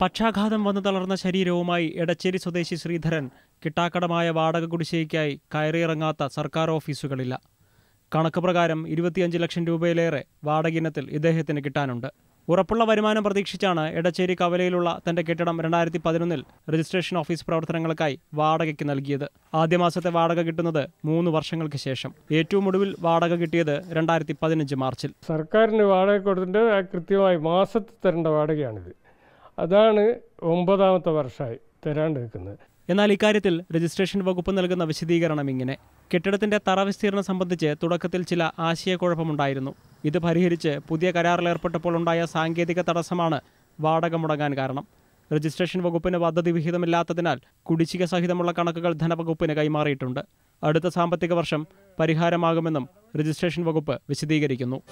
പക്ഷാഘാതം വന്നു തളർന്ന ശരീരവുമായി എടച്ചേരി സ്വദേശി ശ്രീധരൻ കിട്ടാക്കടമായ വാടക കുടിശ്ശികയ്ക്കായി കയറിയിറങ്ങാത്ത സർക്കാർ ഓഫീസുകളില്ല. കണക്ക് പ്രകാരം ഇരുപത്തിയഞ്ച് ലക്ഷം രൂപയിലേറെ വാടക ഇനത്തിൽ ഇദ്ദേഹത്തിന് കിട്ടാനുണ്ട്. ഉറപ്പുള്ള വരുമാനം പ്രതീക്ഷിച്ചാണ് എടച്ചേരി കവലയിലുള്ള തന്റെ കെട്ടിടം രണ്ടായിരത്തി പതിനൊന്നിൽ രജിസ്ട്രേഷൻ ഓഫീസ് പ്രവർത്തനങ്ങൾക്കായി വാടകയ്ക്ക് നൽകിയത്. ആദ്യ മാസത്തെ വാടക കിട്ടുന്നത് മൂന്ന് വർഷങ്ങൾക്ക് ശേഷം. ഏറ്റവും ഒടുവിൽ വാടക കിട്ടിയത് രണ്ടായിരത്തി പതിനഞ്ച് മാർച്ചിൽ. സർക്കാരിന് വാടക കൊടുത്തിട്ട് കൃത്യമായി മാസത്തിൽ തരേണ്ട വാടകയാണിത്. അതാണ് ഒമ്പതാമത്തെ വർഷമായി തരാണ്ട് നിൽക്കുന്നത് എന്നാൽ ഇക്കാര്യത്തിൽ രജിസ്ട്രേഷൻ വകുപ്പ് നൽകുന്ന വിശദീകരണം ഇങ്ങനെ. കെട്ടിടത്തിന്റെ തറ വിസ്തീർണം സംബന്ധിച്ച് തുടക്കത്തിൽ ചില ആശയക്കുഴപ്പമുണ്ടായിരുന്നു. ഇത് പരിഹരിച്ച് പുതിയ കരാറിലേർപ്പെട്ടപ്പോൾ ഉണ്ടായ സാങ്കേതിക തടസ്സമാണ് വാടക മുടങ്ങാൻ കാരണം. രജിസ്ട്രേഷൻ വകുപ്പിന് പദ്ധതി വിഹിതമില്ലാത്തതിനാൽ കുടിശ്ശിക സഹിതമുള്ള കണക്കുകൾ ധനവകുപ്പിന് കൈമാറിയിട്ടുണ്ട്. അടുത്ത സാമ്പത്തിക വർഷം പരിഹാരമാകുമെന്നും രജിസ്ട്രേഷൻ വകുപ്പ് വിശദീകരിക്കുന്നു.